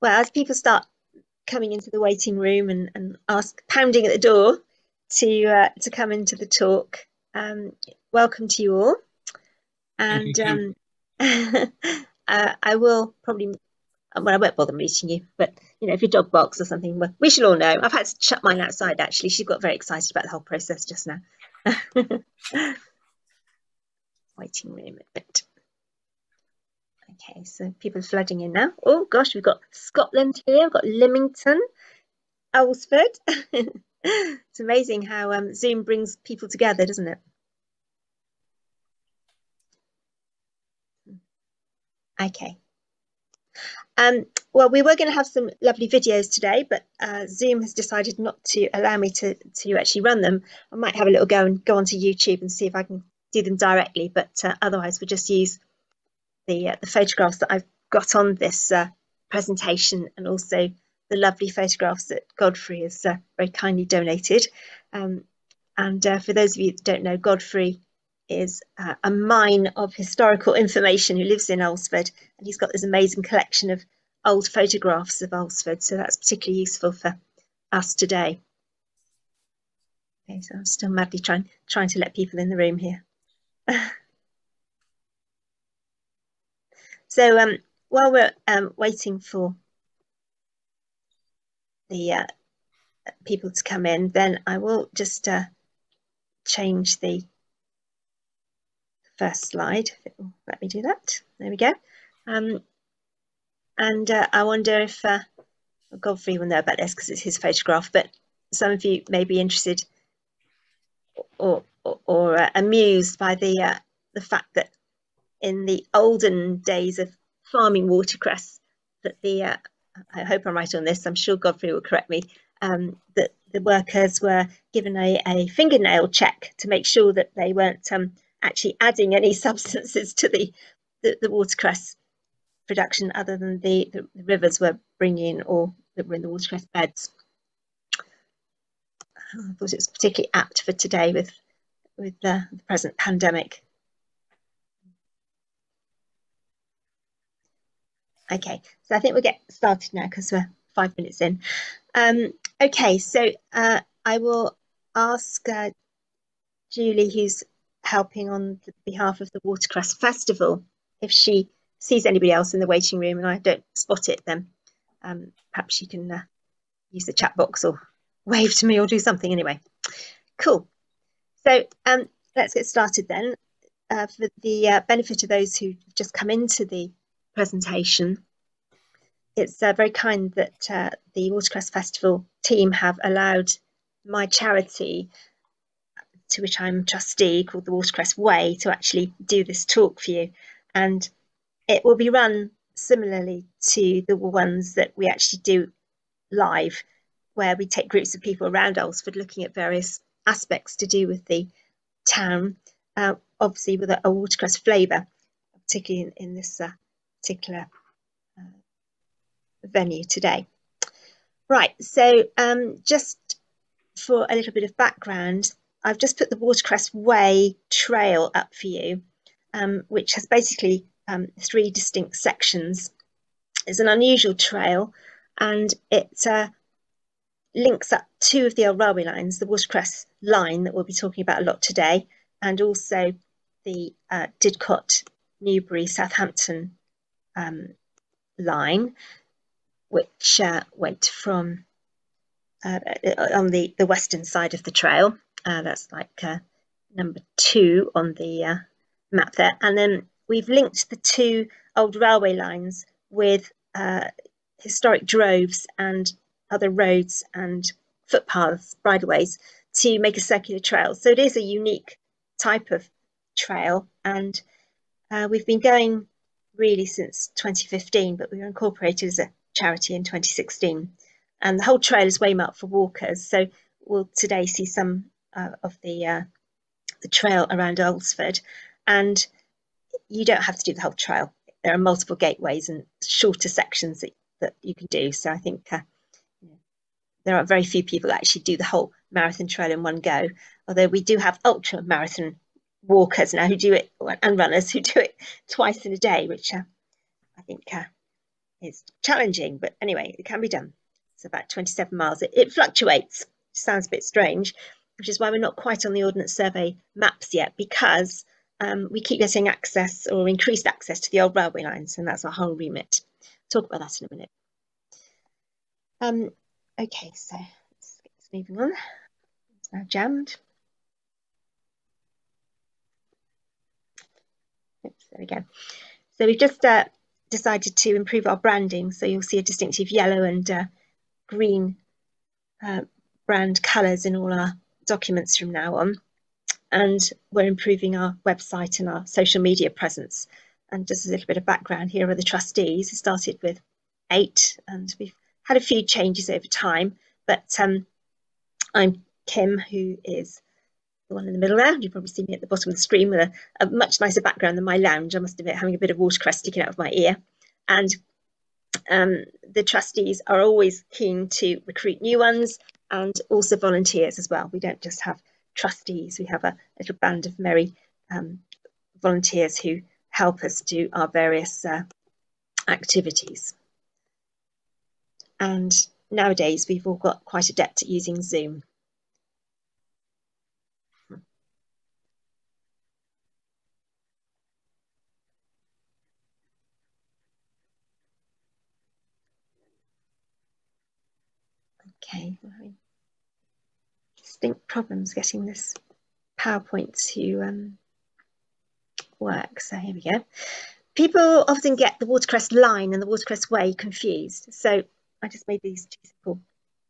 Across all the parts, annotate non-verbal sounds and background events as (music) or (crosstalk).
well, as people start coming into the waiting room and, and ask, pounding at the door to uh, to come into the talk, um, welcome to you all. And um, (laughs) uh, I will probably, well, I won't bother meeting you, but you know, if your dog barks or something, well, we should all know. I've had to shut mine outside actually. She got very excited about the whole process just now. (laughs) Waiting room a bit. Okay, so people are flooding in now. Oh gosh, we've got Scotland here, we've got Lymington, Alresford. (laughs) it's amazing how um, Zoom brings people together, doesn't it? Okay. Um, well, we were going to have some lovely videos today, but uh, Zoom has decided not to allow me to, to actually run them. I might have a little go and go onto YouTube and see if I can do them directly, but uh, otherwise we'll just use the, uh, the photographs that I've got on this uh, presentation and also the lovely photographs that Godfrey has uh, very kindly donated. Um, and uh, for those of you that don't know, Godfrey is uh, a mine of historical information who lives in Alresford and he's got this amazing collection of old photographs of Alresford so that's particularly useful for us today. Okay, so I'm still madly trying trying to let people in the room here. (laughs) so um, while we're um, waiting for the uh, people to come in then I will just uh, change the first slide. Let me do that. There we go. Um, and uh, I wonder if uh, Godfrey will know about this because it's his photograph, but some of you may be interested or, or, or uh, amused by the, uh, the fact that in the olden days of farming watercress, that the, uh, I hope I'm right on this, I'm sure Godfrey will correct me, um, that the workers were given a, a fingernail check to make sure that they weren't um, actually adding any (laughs) substances to the, the, the watercress production other than the, the, the, rivers were bringing or that were in the watercress beds. I thought it was particularly apt for today with, with the present pandemic. Okay, so I think we'll get started now because we're five minutes in. Um, okay, so uh, I will ask uh, Julie, who's helping on behalf of the Watercress Festival. If she sees anybody else in the waiting room and I don't spot it, then um, perhaps she can uh, use the chat box or wave to me or do something anyway. Cool. So um, let's get started then. Uh, for the uh, benefit of those who have just come into the presentation, it's uh, very kind that uh, the Watercress Festival team have allowed my charity to which I'm trustee called the Watercress Way to actually do this talk for you. And it will be run similarly to the ones that we actually do live, where we take groups of people around Alresford looking at various aspects to do with the town, uh, obviously with a, a watercress flavour, particularly in, in this uh, particular uh, venue today. Right, so um, just for a little bit of background, I've just put the Watercress Way trail up for you, um, which has basically um, three distinct sections. It's an unusual trail and it uh, links up two of the old railway lines, the Watercress line that we'll be talking about a lot today, and also the uh, Didcot, Newbury, Southampton um, line, which uh, went from uh, on the, the western side of the trail uh, that's like uh, number two on the uh, map there. And then we've linked the two old railway lines with uh, historic droves and other roads and footpaths, bridleways to make a circular trail. So it is a unique type of trail and uh, we've been going really since 2015, but we were incorporated as a charity in 2016. And the whole trail is way marked for walkers. So we'll today see some uh, of the uh, the trail around Alresford, and you don't have to do the whole trail. There are multiple gateways and shorter sections that, that you can do. So I think uh, there are very few people that actually do the whole marathon trail in one go. Although we do have ultra marathon walkers now who do it and runners who do it twice in a day, which uh, I think uh, it's challenging, but anyway, it can be done. It's about 27 miles. It, it fluctuates, sounds a bit strange, which is why we're not quite on the Ordnance Survey maps yet, because um, we keep getting access or increased access to the old railway lines, and that's our whole remit. Talk about that in a minute. Um, okay, so let's get moving on. It's now jammed. There we go. So we've just uh, decided to improve our branding. So you'll see a distinctive yellow and uh, green uh, brand colours in all our documents from now on. And we're improving our website and our social media presence. And just a little bit of background, here are the trustees. We started with eight and we've had a few changes over time, but um, I'm Kim, who is the one in the middle there. You probably see me at the bottom of the screen with a, a, much nicer background than my lounge, I must admit, having a bit of watercress sticking out of my ear. And um, the trustees are always keen to recruit new ones and also volunteers as well. We don't just have trustees, we have a little band of merry um, volunteers who help us do our various uh, activities. And nowadays we've all got quite adept at using Zoom. Okay, distinct problems getting this PowerPoint to um, work. So here we go. People often get the watercress line and the watercress way confused. So I just made these two simple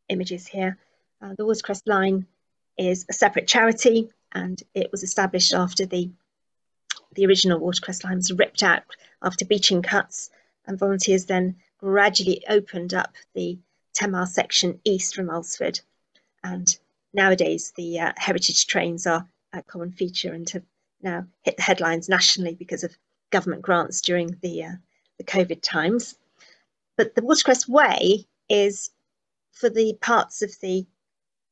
images here. Uh, the watercress line is a separate charity and it was established after the the original watercress line was ripped out after Beeching cuts and volunteers then gradually opened up the 10 mile section east from Alresford. And nowadays, the uh, heritage trains are a common feature and have now hit the headlines nationally because of government grants during the, uh, the COVID times. But the Watercress Way is for the parts of the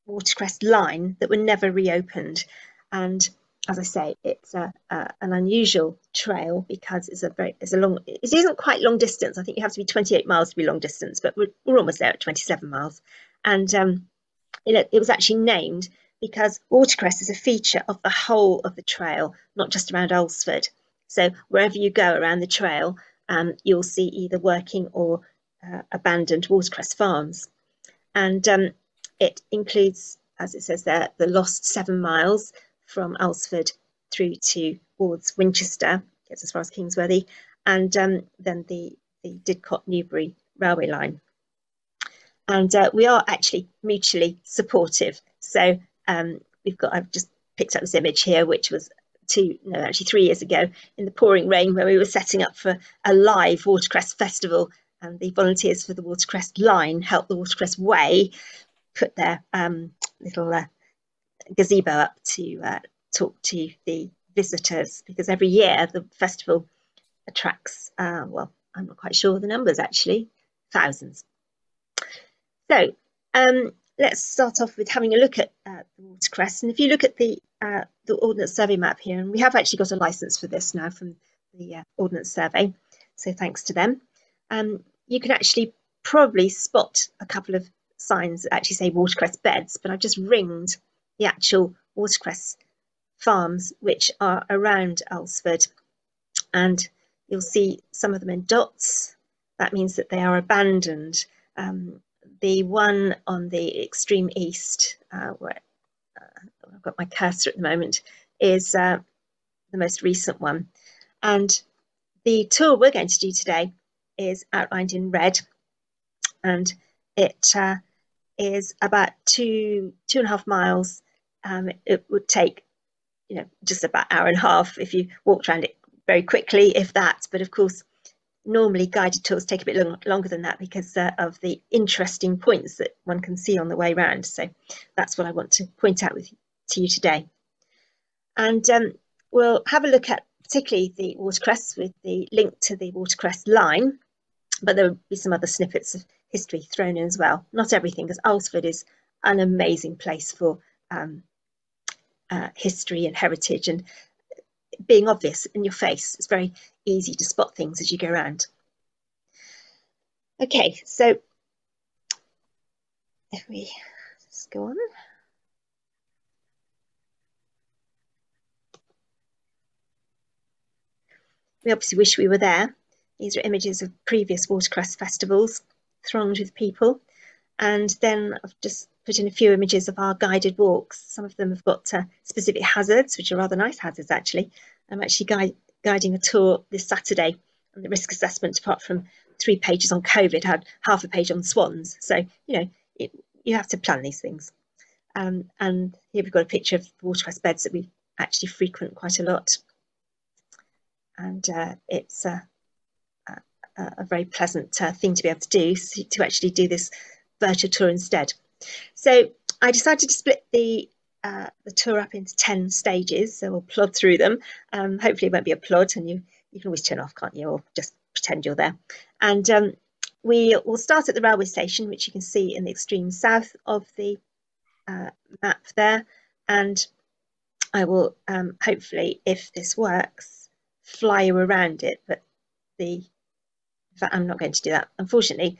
Watercress line that were never reopened. And as I say, it's a, a, an unusual trail because it's a very it's a long it isn't quite long distance. I think you have to be 28 miles to be long distance, but we're, we're almost there at 27 miles. And um, it, it was actually named because watercress is a feature of the whole of the trail, not just around Alresford. So wherever you go around the trail, um, you'll see either working or uh, abandoned watercress farms. And um, it includes, as it says there, the lost seven miles, from Alresford through to towards Winchester, gets as far as Kingsworthy, and um, then the, the Didcot Newbury railway line. And uh, we are actually mutually supportive. So um, we've got, I've just picked up this image here, which was two, no, actually three years ago in the pouring rain where we were setting up for a live watercress festival and the volunteers for the watercress line helped the watercress way put their um, little uh, gazebo up to uh, talk to the visitors because every year the festival attracts, uh, well, I'm not quite sure the numbers actually, thousands. So um, let's start off with having a look at uh, the watercress. And if you look at the, uh, the Ordnance Survey map here, and we have actually got a license for this now from the uh, Ordnance Survey, so thanks to them, um, you can actually probably spot a couple of signs that actually say watercress beds, but I've just ringed the actual watercress farms which are around Alresford. And you'll see some of them in dots. That means that they are abandoned. Um, the one on the extreme east, uh, where uh, I've got my cursor at the moment, is uh, the most recent one. And the tour we're going to do today is outlined in red. And it uh, is about two, two and a half miles um, it would take, you know, just about an hour and a half if you walked around it very quickly, if that. But of course, normally guided tours take a bit long, longer than that because uh, of the interesting points that one can see on the way around. So that's what I want to point out with to you today. And um, we'll have a look at particularly the watercress with the link to the watercress line, but there will be some other snippets of history thrown in as well. Not everything, because Alresford is an amazing place for um, uh, history and heritage and being obvious in your face. It's very easy to spot things as you go around. Okay, so if we just go on. We obviously wish we were there. These are images of previous watercress festivals, thronged with people. And then I've just put in a few images of our guided walks. Some of them have got uh, specific hazards, which are rather nice hazards actually. I'm actually gui guiding a tour this Saturday and the risk assessment, apart from three pages on COVID, had half a page on swans. So, you know, it, you have to plan these things. Um, and here we've got a picture of watercress beds that we actually frequent quite a lot and uh, it's a, a, a, very pleasant uh, thing to be able to do to actually do this virtual tour instead. So I decided to split the uh, the tour up into 10 stages, so we'll plod through them. Um, hopefully it won't be a plod and you, you can always turn off, can't you, or just pretend you're there. And um, we will start at the railway station, which you can see in the extreme south of the uh, map there. And I will um, hopefully, if this works, fly you around it, but the I'm not going to do that. Unfortunately,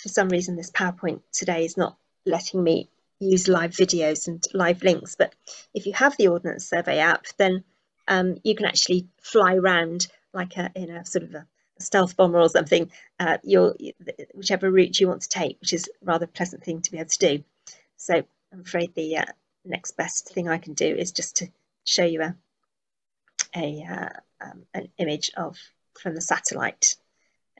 for some reason, this PowerPoint today is not letting me use live videos and live links. But if you have the Ordnance Survey app, then um, you can actually fly around like a, in a sort of a, stealth bomber or something, uh, your, whichever route you want to take, which is a rather pleasant thing to be able to do. So I'm afraid the uh, next best thing I can do is just to show you a, a uh, um, an image of from the satellite.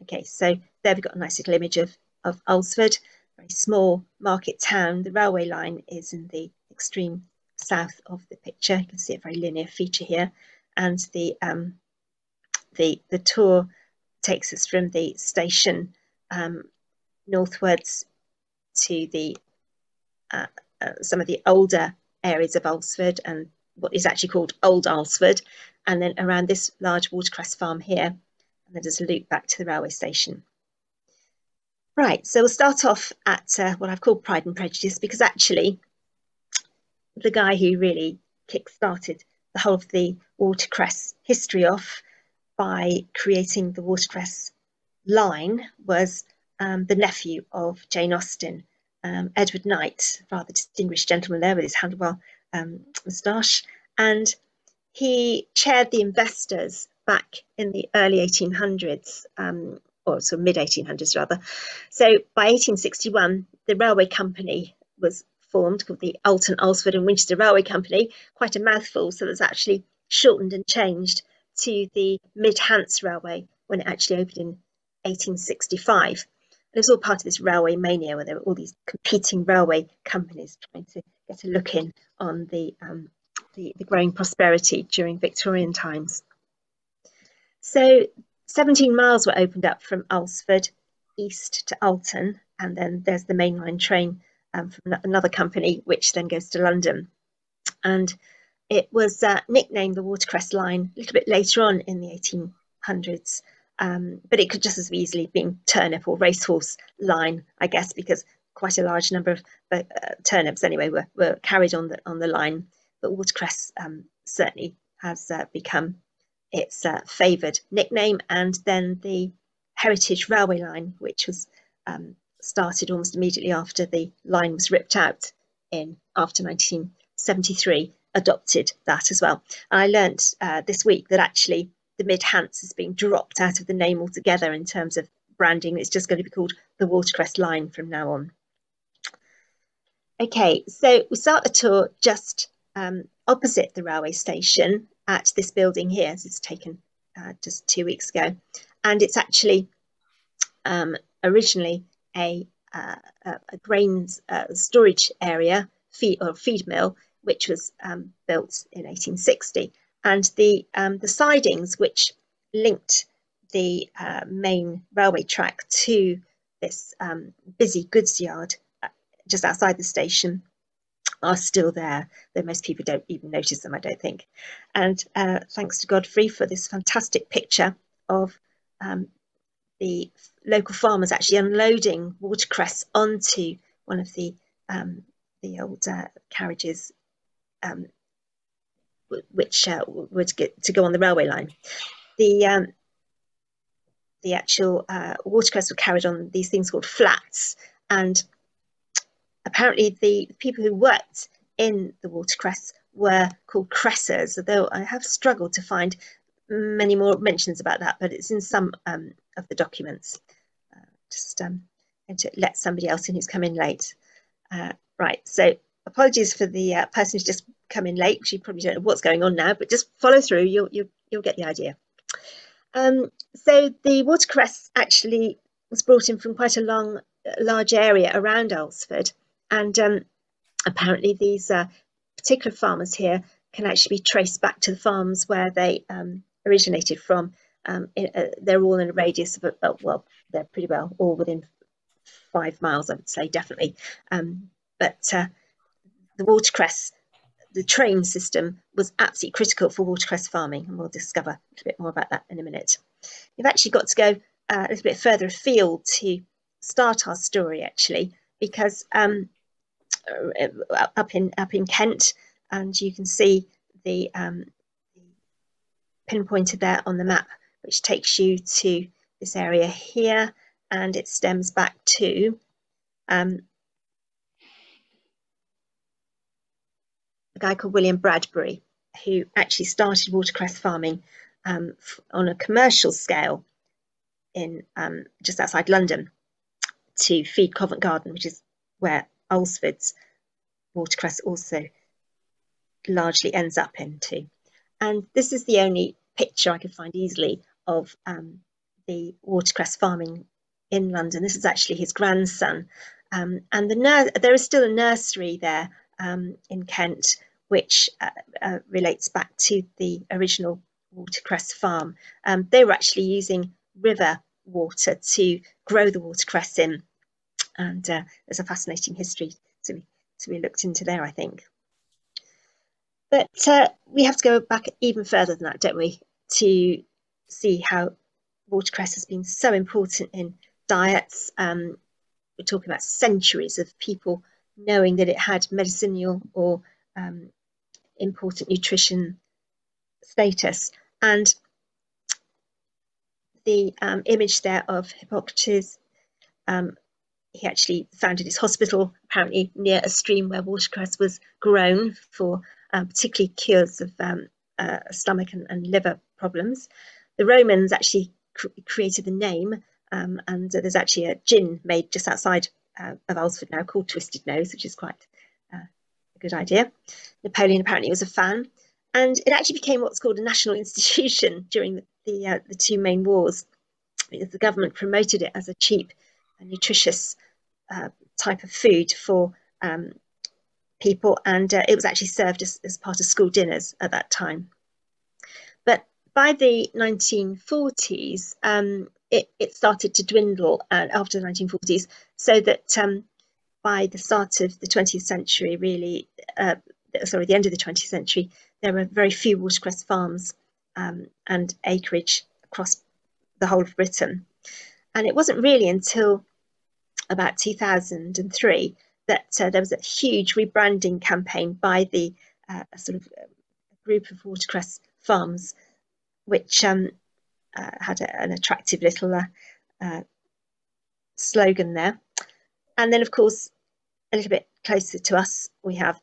Okay, so there we've got a nice little image of, of Alresford, very small market town. The railway line is in the extreme south of the picture. You can see a very linear feature here. And the, um, the, the tour takes us from the station um, northwards to the uh, uh, some of the older areas of Alresford and what is actually called Old Alresford, and then around this large watercress farm here, and then there's a loop back to the railway station. Right, so we'll start off at uh, what I've called Pride and Prejudice because actually the guy who really kick-started the whole of the watercress history off by creating the watercress line was um, the nephew of Jane Austen, um, Edward Knight, rather distinguished gentleman there with his handlebar um, moustache. And he chaired the investors back in the early 1800s, um, or of mid 1800s rather. So by 1861, the railway company was formed called the Alton, Alresford and Winchester Railway Company, quite a mouthful, so was actually shortened and changed to the Mid Hants Railway when it actually opened in 1865. it was all part of this railway mania where there were all these competing railway companies trying to get a look in on the um, the, the growing prosperity during Victorian times. So 17 miles were opened up from Alresford east to Alton, and then there's the mainline train um, from another company, which then goes to London. And it was uh, nicknamed the Watercress Line a little bit later on in the 1800s, um, but it could just as easily been turnip or racehorse line, I guess, because quite a large number of uh, turnips anyway were, were carried on the on the line but watercress um, certainly has uh, become its uh, favoured nickname. And then the Heritage Railway Line, which was um, started almost immediately after the line was ripped out in after 1973, adopted that as well. And I learnt uh, this week that actually the Mid Hants is being dropped out of the name altogether in terms of branding. It's just going to be called the Watercress Line from now on. Okay, so we start the tour just um, opposite the railway station at this building here. Is taken uh, just two weeks ago. And it's actually um, originally a, uh, a grains uh, storage area feed, or feed mill, which was um, built in 1860. And the, um, the sidings which linked the uh, main railway track to this um, busy goods yard uh, just outside the station are still there, though most people don't even notice them, I don't think. And uh, thanks to Godfrey for this fantastic picture of um, the local farmers actually unloading watercress onto one of the um, the old uh, carriages um, which uh, would get to go on the railway line. The um, the actual uh, watercress were carried on these things called flats. And apparently the people who worked in the watercress were called cressers, although I have struggled to find many more mentions about that, but it's in some um, of the documents. Uh, just um, going to let somebody else in who's come in late. Uh, right, so apologies for the uh, person who's just come in late. She probably don't know what's going on now, but just follow through. You'll you'll, you'll get the idea. Um, so the watercress actually was brought in from quite a long, large area around Alresford, and um, apparently these uh, particular farmers here can actually be traced back to the farms where they um, originated from. Um, in, uh, they're all in a radius of, uh, well, they're pretty well all within five miles, I would say, definitely. Um, but uh, the watercress, the train system was absolutely critical for watercress farming, and we'll discover a little bit more about that in a minute. We've actually got to go uh, a little bit further afield to start our story, actually, because um, up in up in Kent, and you can see the um, pinpointed there on the map, which takes you to this area here, and it stems back to um, a guy called William Bradbury, who actually started watercress farming um, on a commercial scale in um, just outside London to feed Covent Garden, which is where Alresford's watercress also largely ends up into. And this is the only picture I could find easily of um, the watercress farming in London. This is actually his grandson. Um, and the there is still a nursery there um, in Kent, which uh, uh, relates back to the original watercress farm. Um, they were actually using river water to grow the watercress in. And uh, there's a fascinating history to be, to be looked into there, I think. But uh, we have to go back even further than that, don't we, to see how watercress has been so important in diets. Um, we're talking about centuries of people knowing that it had medicinal or um, important nutrition status. And the um, image there of Hippocrates, um, he actually founded his hospital apparently near a stream where watercress was grown for um, particularly cures of um, uh, stomach and, and, liver problems. The Romans actually cr created the name, um, and uh, there's actually a gin made just outside uh, of Alresford now called Twisted Nose, which is quite uh, a good idea. Napoleon apparently was a fan, and it actually became what's called a national (laughs) institution during the, the, uh, the two main wars. The government promoted it as a cheap and nutritious uh, type of food for um, people, and uh, it was actually served as, as part of school dinners at that time. But by the 1940s, um, it, it, started to dwindle uh, after the 1940s, so that um, by the start of the 20th century, really, uh, sorry, the end of the 20th century, there were very few watercress farms um, and acreage across the whole of Britain. And it wasn't really until about 2003 that uh, there was a huge rebranding campaign by the uh, sort of uh, group of watercress farms, which um, uh, had a, an attractive little uh, uh, slogan there. And then, of course, a little bit closer to us, we have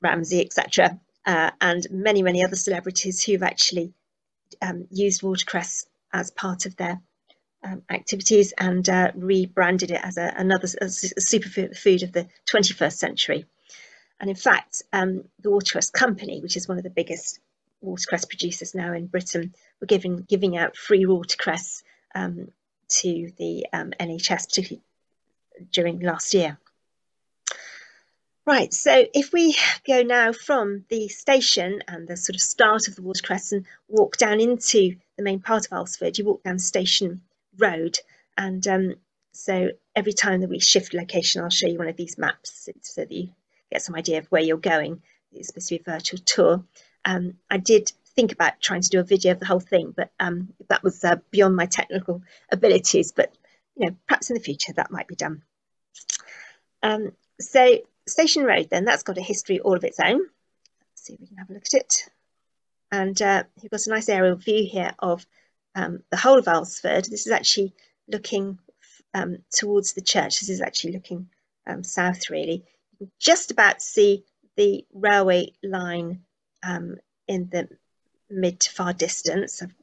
Ramsay, etc., and many, many other celebrities who've actually um, used watercress as part of their um, activities and uh, rebranded it as a, another superfood of the 21st century. And in fact, um, the Watercress Company, which is one of the biggest watercress producers now in Britain, were giving giving out free watercress um, to the um, NHS, particularly during last year. Right, so if we go now from the station and the sort of start of the watercress and walk down into the main part of Alresford, you walk down Station road. And um, so every time that we shift location, I'll show you one of these maps so that you get some idea of where you're going. It's supposed to be a virtual tour. Um, I did think about trying to do a video of the whole thing, but um, that was uh, beyond my technical abilities. But you know, perhaps in the future that might be done. Um, so Station Road, then that's got a history all of its own. Let's see if we can have a look at it. And uh, you've got a nice aerial view here of um, the whole of Alresford. This is actually looking um, towards the church. This is actually looking um, south, really. You can just about see the railway line um, in the mid to far distance. I've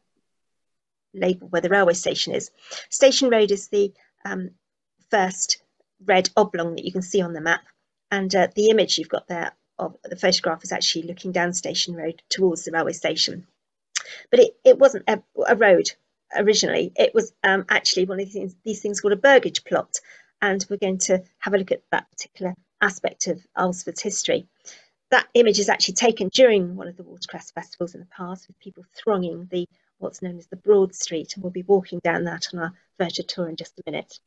labelled where the railway station is. Station Road is the um, first red oblong that you can see on the map. And uh, the image you've got there of the photograph is actually looking down Station Road towards the railway station. But it, it wasn't a, a road originally. It was um, actually one of these things, these things called a burgage plot. And we're going to have a look at that particular aspect of Alresford's history. That image is actually taken during one of the watercress festivals in the past with people thronging the what's known as the Broad Street, and we'll be walking down that on our virtual tour in just a minute.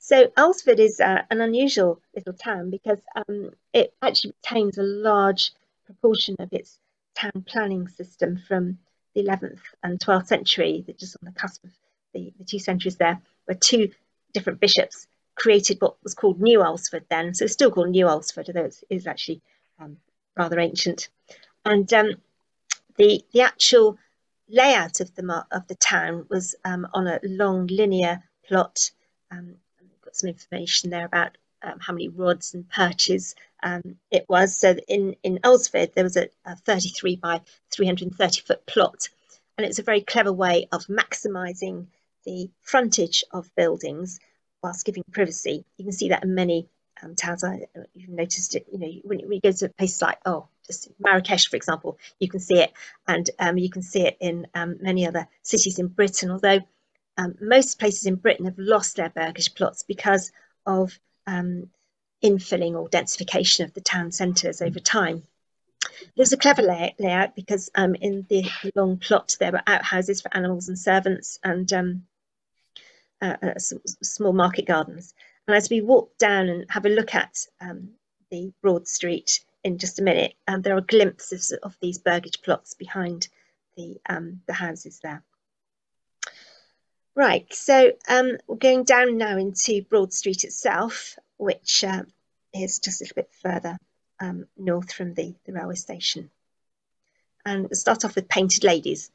So Alresford is uh, an unusual little town because um, it actually retains a large proportion of its town planning system from the 11th and 12th century, just on the cusp of the, the two centuries there, where two different bishops created what was called New Alresford then. So it's still called New Alresford, although it is actually um, rather ancient. And um, the, the actual layout of the, of the town was um, on a long linear plot um, got some information there about um, how many rods and perches um, it was. So in, in Alresford, there was a, a 33 by 330 foot plot, and it was a very clever way of maximising the frontage of buildings whilst giving privacy. You can see that in many um, towns. I, you've noticed it, you know, when, when you go to places like, oh, just Marrakesh, for example, you can see it, and um, you can see it in um, many other cities in Britain, although um, most places in Britain have lost their burgage plots because of um, infilling or densification of the town centres over time. There's a clever lay layout because um, in the long plot there were outhouses for animals and servants and um, uh, uh, small market gardens. And as we walk down and have a look at um, the Broad Street in just a minute, um, there are glimpses of these burgage plots behind the, the houses there. Right, so um, we're going down now into Broad Street itself, which uh, is just a little bit further um, north from the, the railway station. And we'll start off with Painted Ladies.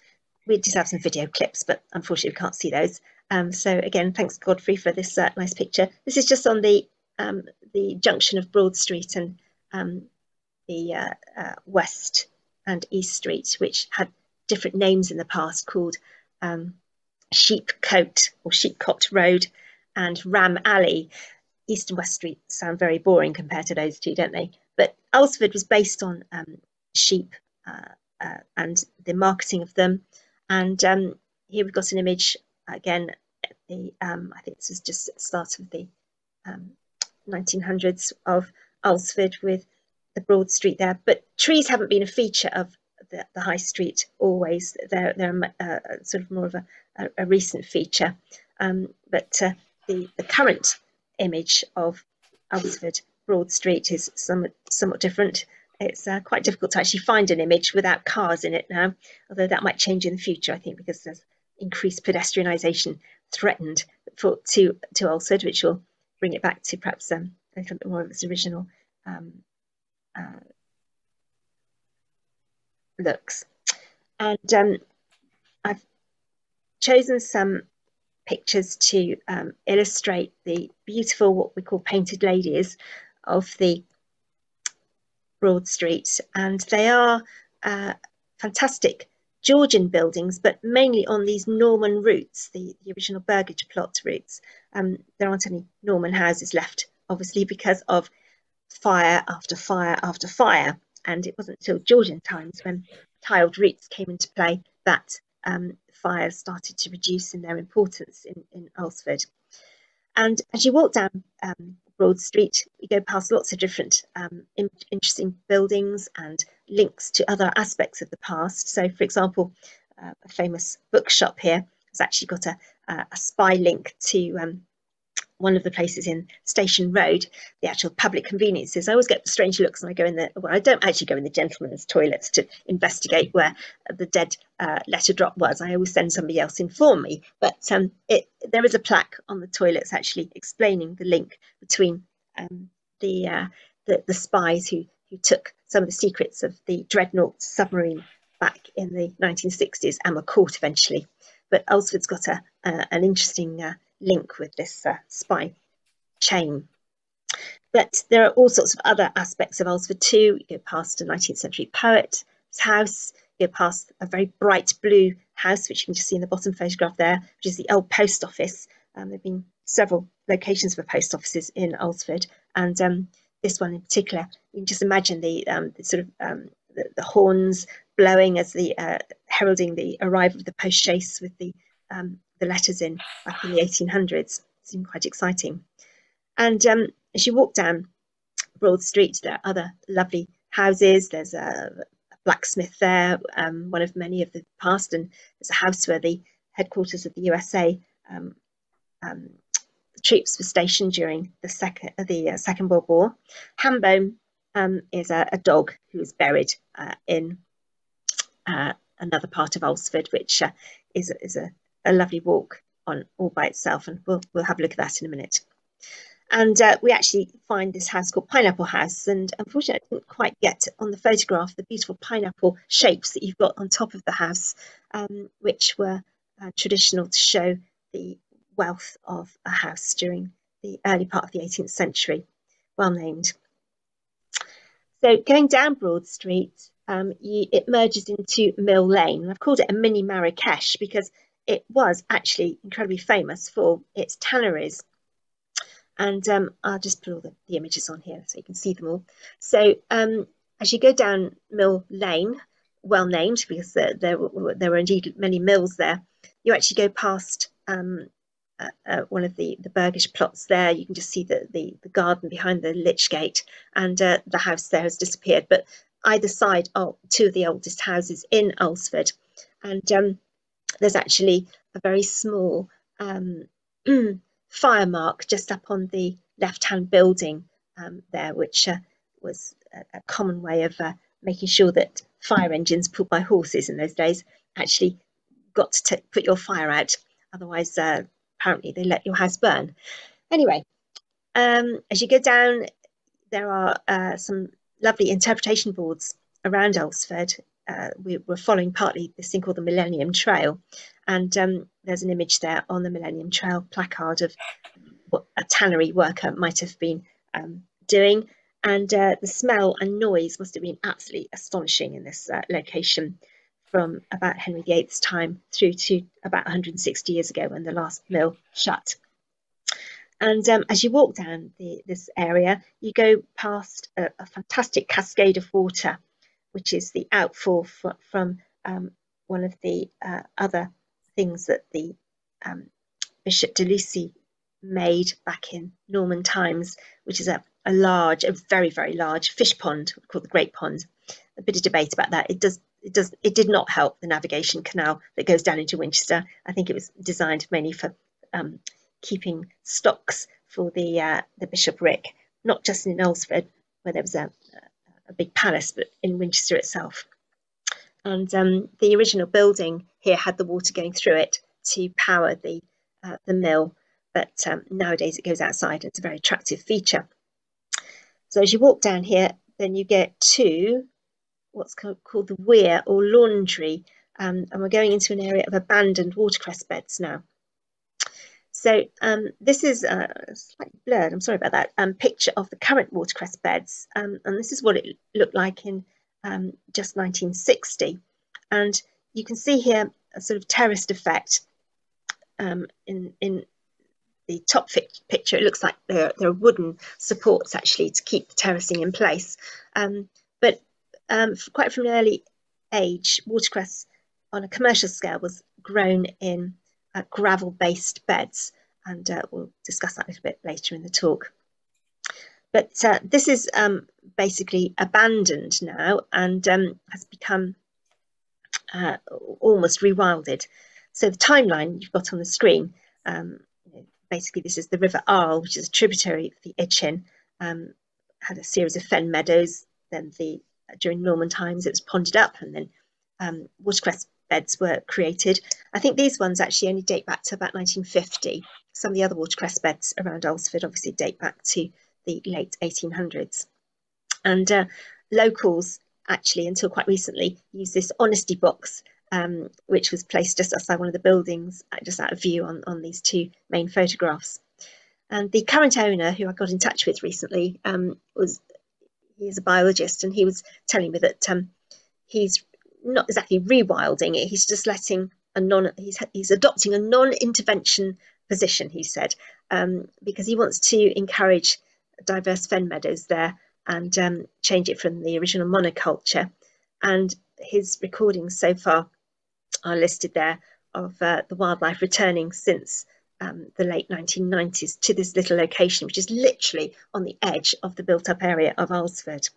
We just have some video clips, but unfortunately we can't see those. Um, so again, thanks Godfrey for this uh, nice picture. This is just on the um, the junction of Broad Street and um, the uh, uh, West and East Street, which had different names in the past called um, Sheepcote or Sheepcot Road and Ram Alley. East and West Street sound very boring compared to those two, don't they? But Alresford was based on um, sheep uh, uh, and the marketing of them. And um, here we've got an image again. The um, I think this is just at the start of the 1900s um, of Alresford with the broad street there. But trees haven't been a feature of the, the high street always. They're, they're uh, sort of more of a, a, a recent feature. Um, but uh, the, the current image of Alresford Broad Street is somewhat, somewhat different. It's uh, quite difficult to actually find an image without cars in it now, although that might change in the future, I think, because there's increased pedestrianisation threatened for, to, to Alresford, which will bring it back to perhaps um, a little bit more of its original um, uh, looks. And um, I've chosen some pictures to um, illustrate the beautiful, what we call painted ladies of the Broad Street. And they are uh, fantastic Georgian buildings, but mainly on these Norman routes, the, the original burgage plot routes. Um, there aren't any Norman houses left, obviously, because of fire after fire after fire. And it wasn't until Georgian times when tiled routes came into play that um, fires started to reduce in their importance in, in. And as you walk down um, Broad Street, you go past lots of different um, in, interesting buildings and links to other aspects of the past. So, for example, uh, a famous bookshop here has actually got a, a spy link to um, one of the places in Station Road, the actual public conveniences. I always get strange looks when I go in the, well, I don't actually go in the gentlemen's toilets to investigate where the dead uh, letter drop was. I always send somebody else inform me. But um, it, there is a plaque on the toilets actually explaining the link between um, the, uh, the, the spies who, who took some of the secrets of the Dreadnought submarine back in the 1960s and were caught eventually. but Alresford's got a, an interesting uh, link with this uh, spy chain. But there are all sorts of other aspects of Alresford too. You go past a 19th century poet's house, you go past a very bright blue house, which you can just see in the bottom photograph there, which is the old post office. Um, there have been several locations for post offices in Alresford, and um, this one in particular, you can just imagine the, um, the sort of um, the, the, horns blowing as the uh, heralding the arrival of the post chaise with the um, the letters in back in the 1800s. It seemed quite exciting. And um, as you walk down Broad Street, there are other lovely houses. There's a, blacksmith there, um, one of many of the past, and there's a house where the headquarters of the USA um, um, troops were stationed during the second the uh, Second World War. Hambone um, is a, a, dog who is buried uh, in uh, another part of Alresford, which uh, is, is a, a lovely walk on all by itself, and we'll we'll have a look at that in a minute. And uh, we actually find this house called Pineapple House, and unfortunately, I didn't quite get on the photograph the beautiful pineapple shapes that you've got on top of the house, um, which were uh, traditional to show the wealth of a house during the early part of the 18th century. Well named. So going down Broad Street, um, you, it merges into Mill Lane. I've called it a mini Marrakesh because it was actually incredibly famous for its tanneries. And um, I'll just put all the, the, images on here so you can see them all. So um, as you go down Mill Lane, well named because there, there, there were indeed many mills there, you actually go past um, uh, uh, one of the, the Burgage plots there. You can just see the, the, the garden behind the Lich Gate and uh, the house there has disappeared. But either side are two of the oldest houses in Alresford. And um, there's actually a very small um, (clears throat) fire mark just up on the left-hand building um, there, which uh, was a, a, common way of uh, making sure that fire engines pulled by horses in those days actually got to put your fire out. Otherwise, uh, apparently they let your house burn. Anyway, um, as you go down, there are uh, some lovely interpretation boards around Alresford uh, we were following partly this thing called the Millennium Trail, and um, there's an image there on the Millennium Trail placard of what a tannery worker might have been um, doing. And uh, the smell and noise must have been absolutely astonishing in this uh, location from about Henry VIII's time through to about 160 years ago when the last mill shut. And um, as you walk down the, this area, you go past a, a fantastic cascade of water which is the outfall fr from um, one of the uh, other things that the um, Bishop de Lucy made back in Norman times, which is a, a large, a very, very large fish pond called the Great Pond. A bit of debate about that. It does, it does, it did not help the navigation canal that goes down into Winchester. I think it was designed mainly for um, keeping stocks for the uh, the bishopric, not just in Alresford, where there was a, a big palace, but in Winchester itself. And um, the original building here had the water going through it to power the uh, the mill, but um, nowadays it goes outside. It's a very attractive feature. So as you walk down here, then you get to what's called the weir or laundry, um, and we're going into an area of abandoned watercress beds now. So um, this is a slightly blurred, I'm sorry about that, um, picture of the current watercress beds. Um, and this is what it looked like in um, just 1960. And you can see here a sort of terraced effect um, in, in the top picture. It looks like there, there, are wooden supports actually to keep the terracing in place. Um, but quite from an early age, watercress on a commercial scale was grown in uh, gravel-based beds, and uh, we'll discuss that a little bit later in the talk. But uh, this is um, basically abandoned now and um, has become uh, almost rewilded. So the timeline you've got on the screen, um, basically this is the River Arle, which is a tributary of the Itchen, um, had a series of fen meadows. Then the during Norman times it was ponded up, and then um, watercress beds were created. I think these ones actually only date back to about 1950. Some of the other watercress beds around Alresford obviously date back to the late 1800s. And uh, locals actually, until quite recently, used this honesty box um, which was placed just outside one of the buildings, uh, just out of view on, on these two main photographs. And the current owner, who I got in touch with recently, um, was he's a biologist, and he was telling me that um, he's not exactly rewilding it. He's just letting a non he's he's adopting a non-intervention position. He said um, because he wants to encourage diverse fen meadows there and um, change it from the original monoculture. And his recordings so far are listed there of uh, the wildlife returning since um, the late 1990s to this little location, which is literally on the edge of the built up area of Alresford.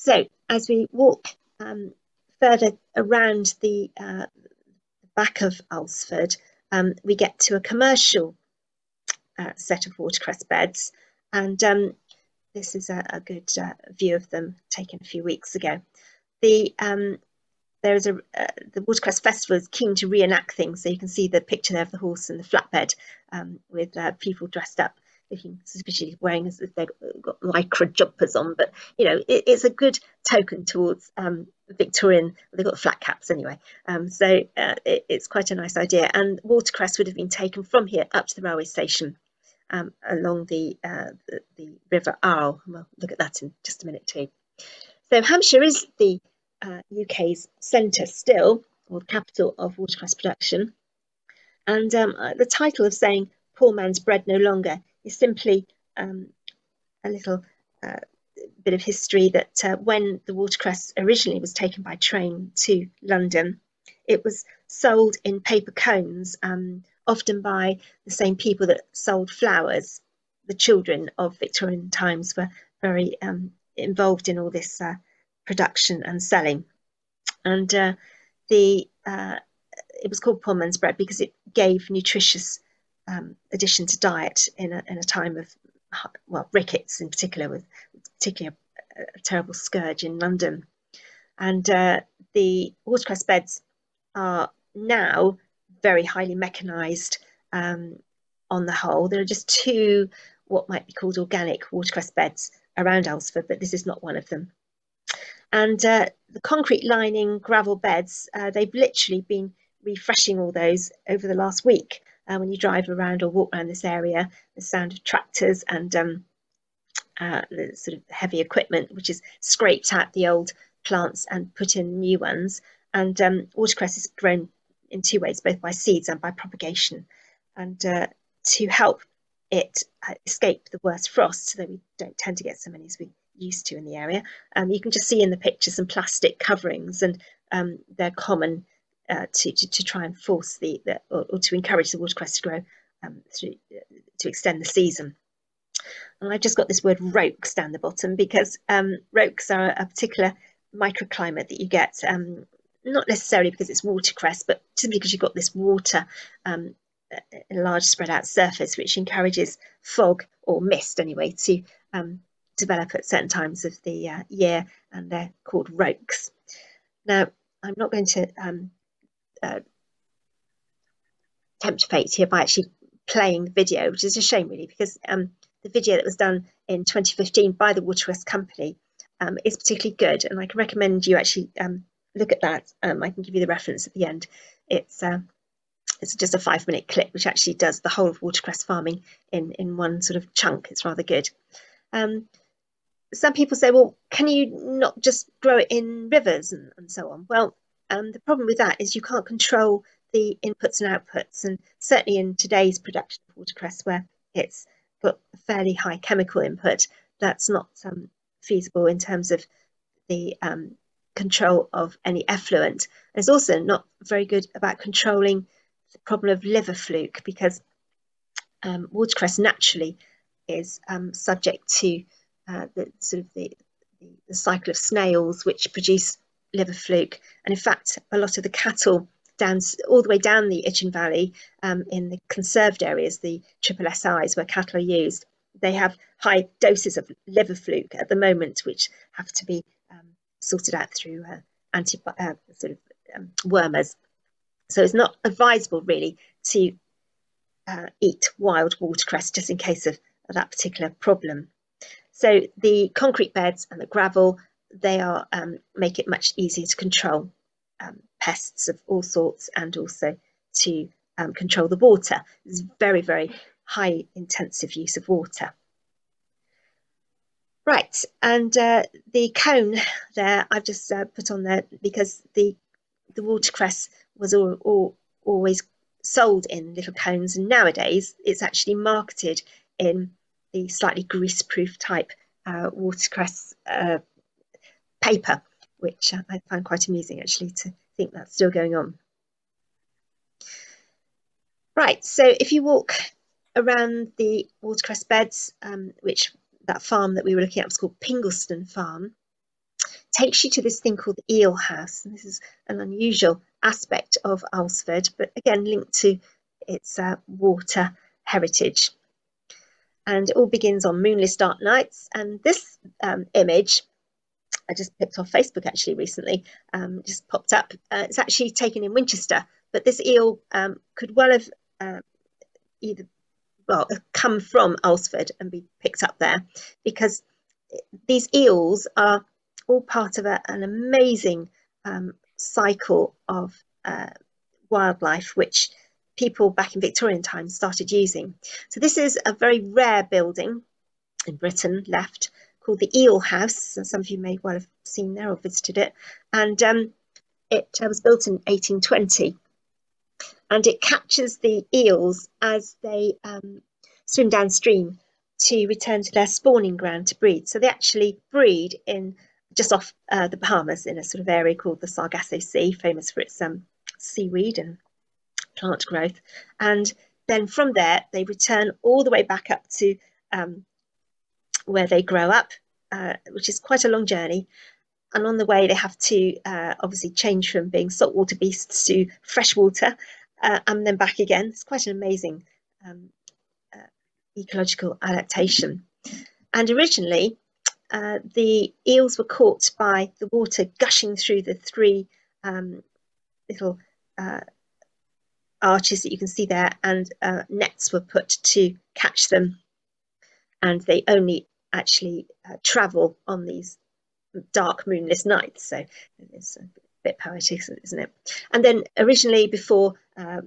So as we walk um, further around the uh, back of Alresford, um, we get to a commercial uh, set of watercress beds. And um, this is a, a good uh, view of them taken a few weeks ago. The um, there is a uh, the Watercress Festival is keen to reenact things, so you can see the picture there of the horse and the flatbed um, with uh, people dressed up, looking suspiciously wearing as if they've got lycra jumpers on. But you know, it, it's a good token towards um, Victorian. They've got flat caps anyway, um, so uh, it, it's quite a nice idea. And watercress would have been taken from here up to the railway station um, along the, uh, the, the River Arle. We'll look at that in just a minute too. So Hampshire is the uh, UK's centre still, or capital of watercress production. And um, uh, the title of saying poor man's bread no longer is simply um, a little uh, bit of history that uh, when the watercress originally was taken by train to London, it was sold in paper cones um, often by the same people that sold flowers. The children of Victorian times were very um, involved in all this uh, production and selling. And uh, the uh, it was called poor man's bread because it gave nutritious um, addition to diet in a, in a time of well rickets in particular was particularly a, a, terrible scourge in London. And uh, the watercress beds are now very highly mechanized um, on the whole. There are just two what might be called organic watercress beds around Alresford, but this is not one of them. And uh, the concrete lining gravel beds, uh, they've literally been refreshing all those over the last week. Uh, when you drive around or walk around this area, the sound of tractors and um, uh, the sort of heavy equipment, which is scraped out the old plants and put in new ones. And um, watercress is grown in two ways, both by seeds and by propagation. And uh, to help it uh, escape the worst frost, so that we don't tend to get so many as we used to in the area, um, you can just see in the picture some plastic coverings, and um, they're common uh, to, to, to, try and force the, the or, or, to encourage the watercress to grow um, through, to extend the season. And I've just got this word rokes down the bottom because um, are a particular microclimate that you get um, not necessarily because it's watercress, but simply because you've got this water, um, a large spread out surface, which encourages fog or mist anyway to um, develop at certain times of the uh, year, and they're called rokes. Now, I'm not going to um, uh, tempt fate here by actually playing the video, which is a shame really, because um, the video that was done in 2015 by the Watercress Company um, is particularly good, and I can recommend you actually um, look at that. Um, I can give you the reference at the end. It's uh, it's just a five minute clip which actually does the whole of watercress farming in in one sort of chunk. It's rather good. Um, some people say, well, can you not just grow it in rivers and, and so on? Well, um, the problem with that is you can't control the inputs and outputs, and certainly in today's production of watercress, where it's got a fairly high chemical input, that's not um, feasible in terms of the um, control of any effluent. it's also not very good about controlling the problem of liver fluke because um, watercress naturally is um, subject to uh, the sort of the, the, cycle of snails which produce liver fluke. And in fact, a lot of the cattle down all the way down the Itchen Valley um, in the conserved areas, the triple SIs where cattle are used, they have high doses of liver fluke at the moment, which have to be sorted out through uh, anti uh, sort of um, wormers. So it's not advisable really to uh, eat wild watercress just in case of, that particular problem. So the concrete beds and the gravel they are um, make it much easier to control um, pests of all sorts and also to um, control the water. It's very, very high intensive use of water. Right, and uh, the cone there I've just uh, put on there because the the watercress was all, all, always sold in little cones and nowadays it's actually marketed in the slightly greaseproof type uh, watercress uh, paper, which I find quite amusing actually to think that's still going on. Right, so if you walk around the watercress beds, um, which that farm that we were looking at was called Pingleston Farm, takes you to this thing called the Eel House. And this is an unusual aspect of Alresford, but again linked to its uh, water heritage. And it all begins on moonless dark nights. And this um, image, I just picked off Facebook actually recently, um, just popped up. Uh, it's actually taken in Winchester, but this eel um, could well have uh, either well come from Alresford and be picked up there because these eels are all part of a, an amazing um, cycle of uh, wildlife which people back in Victorian times started using. So this is a very rare building in Britain left called the Eel House. And some of you may well have seen there or visited it. And um, it uh, was built in 1820 and it captures the eels as they um, swim downstream to return to their spawning ground to breed. So they actually breed in just off uh, the Bahamas in a sort of area called the Sargasso Sea, famous for its um, seaweed and plant growth. And then from there, they return all the way back up to um, where they grow up, uh, which is quite a long journey. And on the way, they have to uh, obviously change from being saltwater beasts to freshwater uh, and then back again. It's quite an amazing um, uh, ecological adaptation. And originally, uh, the eels were caught by the water gushing through the three um, little uh, arches that you can see there, and nets were put to catch them. And they only actually uh, travel on these dark moonless nights. So it's a bit poetic, isn't it? And then originally, before uh,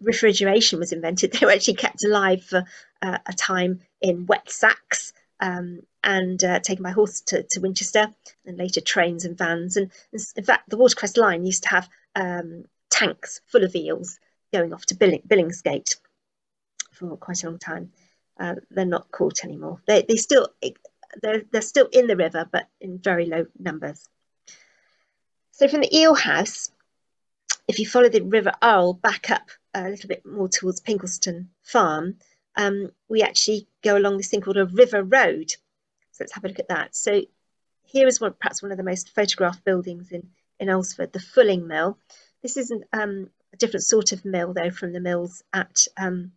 refrigeration was invented, (laughs) they were actually kept alive for uh, a time in wet sacks um, and uh, taken by horse to, to, Winchester, and later trains and vans. And, in fact, the Watercress line used to have um, tanks full of eels going off to Billing, Billingsgate for quite a long time. Uh, they're not caught anymore. They, they still they're, they're still in the river, but in very low numbers. So from the eel house, if you follow the River Arle back up a little bit more towards Pingleston Farm, um, we actually go along this thing called a river road. So let's have a look at that. So here is one, perhaps one of the most photographed buildings in, in Alresford, the Fulling Mill. This is an, um, a different sort of mill though from the mills at um,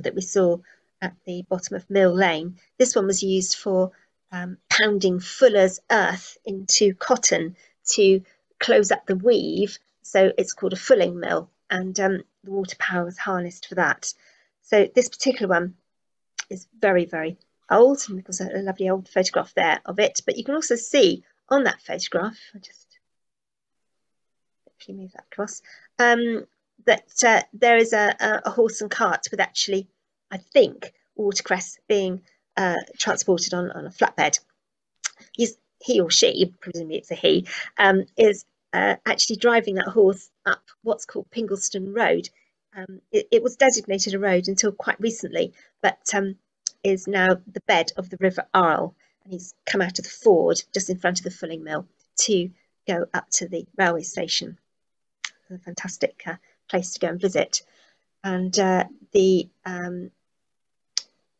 that we saw at the bottom of Mill Lane. This one was used for um, pounding fuller's earth into cotton to close up the weave. So it's called a fulling mill and um, the water power was harnessed for that. So this particular one is very, very old. And there's a lovely old photograph there of it. But you can also see on that photograph, I just actually move that across, um, that uh, there is a, a, horse and cart with actually, I think, watercress being uh, transported on, on a flatbed. He's, he or she, presumably it's a he, um, is uh, actually driving that horse up what's called Pingleston Road. Um, it, it, was designated a road until quite recently, but um, is now the bed of the River Arle. And he's come out of the ford just in front of the fulling mill to go up to the railway station. A fantastic uh, place to go and visit. And uh, the um,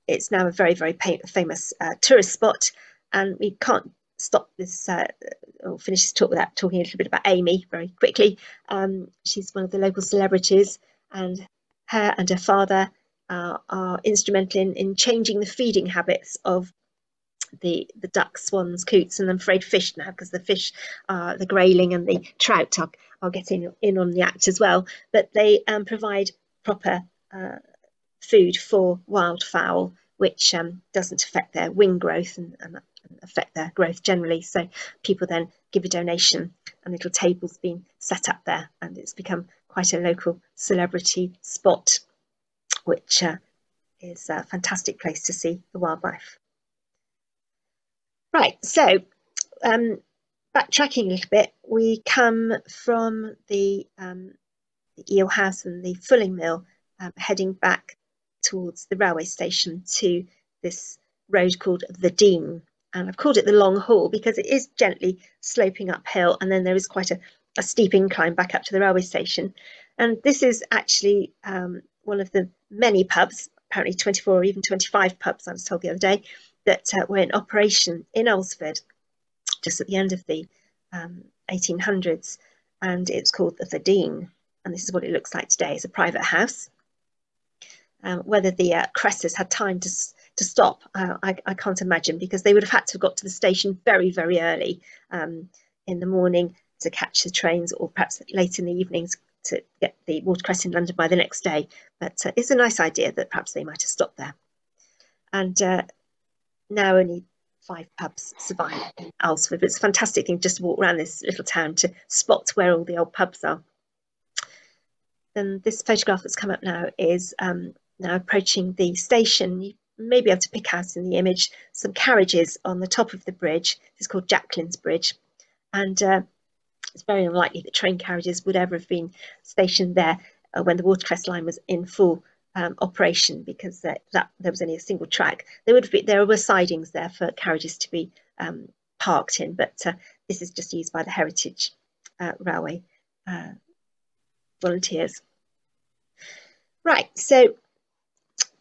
it's now a very, very famous uh, tourist spot. And we can't stop this uh, or finish this talk without talking a little bit about Amy very quickly. Um, she's one of the local celebrities, and her and her father uh, are instrumental in, in changing the feeding habits of the the ducks, swans, coots, and I'm afraid fish now because the fish, the grayling and the trout are, are getting in on the act as well. But they um, provide proper uh, food for wildfowl, which um, doesn't affect their wing growth and, and affect their growth generally. So people then give a donation and little tables being set up there and it's become quite a local celebrity spot, which uh, is a fantastic place to see the wildlife. Right, so um, backtracking a little bit, we come from the, um, the eel house and the fulling mill, um, heading back towards the railway station to this road called the Dean. And I've called it the Long Haul because it is gently sloping uphill, and then there is quite a, a steep incline back up to the railway station. And this is actually um, one of the many pubs, apparently 24 or even 25 pubs, I was told the other day, that uh, were in operation in Alresford just at the end of the um, 1800s, and it's called the Dean. And this is what it looks like today. It's a private house. Um, whether the uh, Cressers had time to to stop, uh, I, I, can't imagine because they would have had to have got to the station very, very early um, in the morning to catch the trains, or perhaps late in the evenings to get the watercress in London by the next day. But uh, it's a nice idea that perhaps they might have stopped there. And uh, now only five pubs survive in Alresford. But it's a fantastic thing just to walk around this little town to spot where all the old pubs are. And this photograph that's come up now is um, now approaching the station. You may be able to pick out in the image some carriages on the top of the bridge. It's called Jacqueline's Bridge. And uh, it's very unlikely that train carriages would ever have been stationed there uh, when the Watercress line was in full um, operation because that, there was only a single track. There would be there were sidings there for carriages to be um, parked in, but uh, this is just used by the Heritage uh, Railway uh, volunteers. Right, so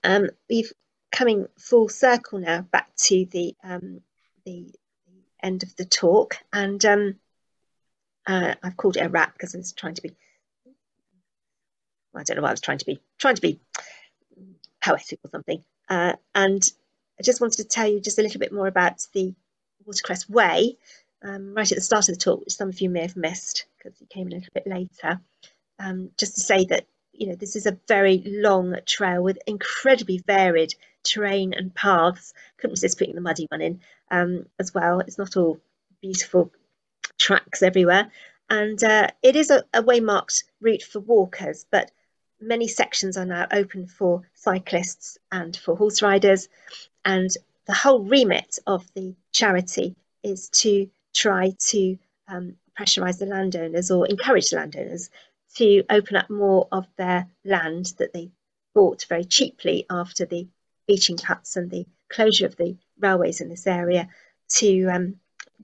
um, we've coming full circle now back to the um, the, end of the talk, and um, uh, I've called it a wrap because I was trying to be I don't know why I was trying to be, trying to be poetic or something. Uh, and I just wanted to tell you just a little bit more about the Watercress Way, um, right at the start of the talk, which some of you may have missed because you came in a little bit later. Um, just to say that you know this is a very long trail with incredibly varied terrain and paths. Couldn't resist putting the muddy one in um, as well. It's not all beautiful tracks everywhere, and uh, it is a, a waymarked route for walkers, but many sections are now open for cyclists and for horse riders. And the whole remit of the charity is to try to um, pressurise the landowners or encourage landowners to open up more of their land that they bought very cheaply after the Beeching cuts and the closure of the railways in this area to um,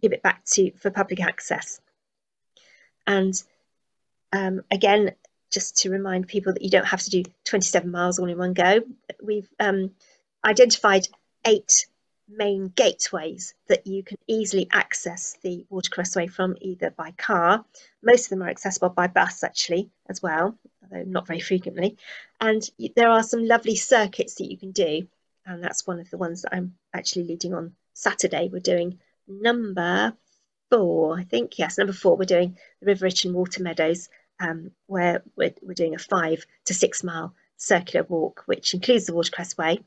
give it back to for public access. And um, again, just to remind people that you don't have to do 27 miles all in one go. We've um, identified eight main gateways that you can easily access the Watercress Way from either by car. Most of them are accessible by bus actually as well, although not very frequently. And there are some lovely circuits that you can do. And that's one of the ones that I'm actually leading on Saturday. We're doing number four, I think. Yes, number four. We're doing the River Itchen Water Meadows um, where we're, we're, doing a five to six mile circular walk, which includes the Watercress Way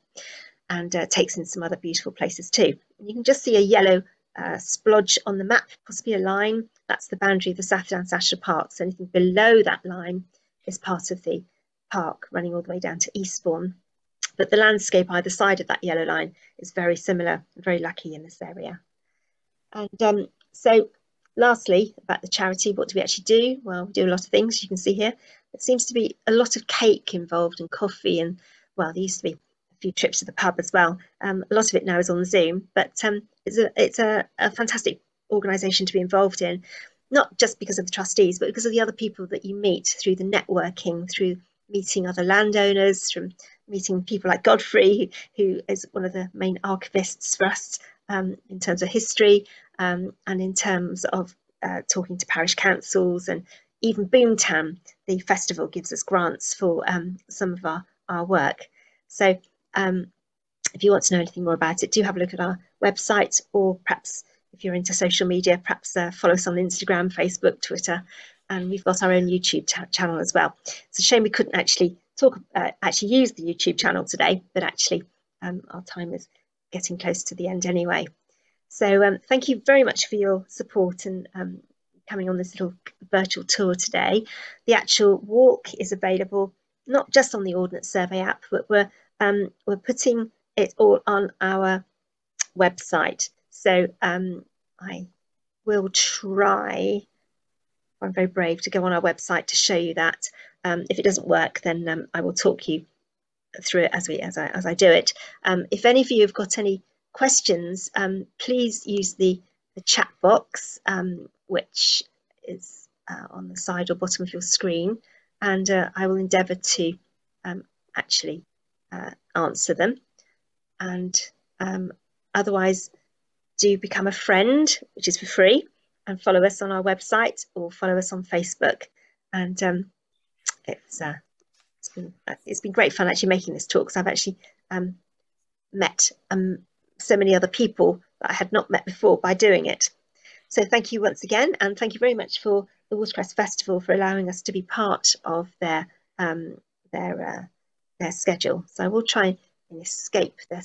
and uh, takes in some other beautiful places too. And you can just see a yellow uh, splodge on the map, possibly a line. That's the boundary of the South Downs National Park. So anything below that line is part of the park running all the way down to Eastbourne. But the landscape either side of that yellow line is very similar, very lucky in this area. And um, so Lastly, about the charity, what do we actually do? Well, we do a lot of things, you can see here. There seems to be a lot of cake involved and coffee and, well, there used to be few trips to the pub as well. Um, a lot of it now is on Zoom, but um, it's, a, it's a, a fantastic organisation to be involved in, not just because of the trustees, but because of the other people that you meet through the networking, through meeting other landowners, from meeting people like Godfrey, who is one of the main archivists for us um, in terms of history um, and in terms of uh, talking to parish councils and even Boomtown, the festival gives us grants for um, some of our, our work. So um, if you want to know anything more about it, do have a look at our website or perhaps if you're into social media, perhaps uh, follow us on Instagram, Facebook, Twitter, and we've got our own YouTube channel as well. It's a shame we couldn't actually talk, uh, actually use the YouTube channel today, but actually um, our time is getting close to the end anyway. So um, thank you very much for your support and um, coming on this little virtual tour today. The actual walk is available not just on the Ordnance Survey app, but we're um, we're putting it all on our website. So um, I will try. I'm very brave to go on our website to show you that. Um, if it doesn't work, then um, I will talk you through it as we as I as I do it. Um, if any of you have got any questions, um, please use the the chat box, which is uh, on the side or bottom of your screen, and uh, I will endeavour to actually uh, answer them. And um, otherwise, do become a friend, which is for free, and follow us on our website or follow us on Facebook. And um, it's uh, it's been uh, it's been great fun actually making this talk because I've actually um, met um, so many other people that I had not met before by doing it. So thank you once again, and thank you very much for the Watercress Festival for allowing us to be part of their um, their uh, their schedule. So I will try and escape their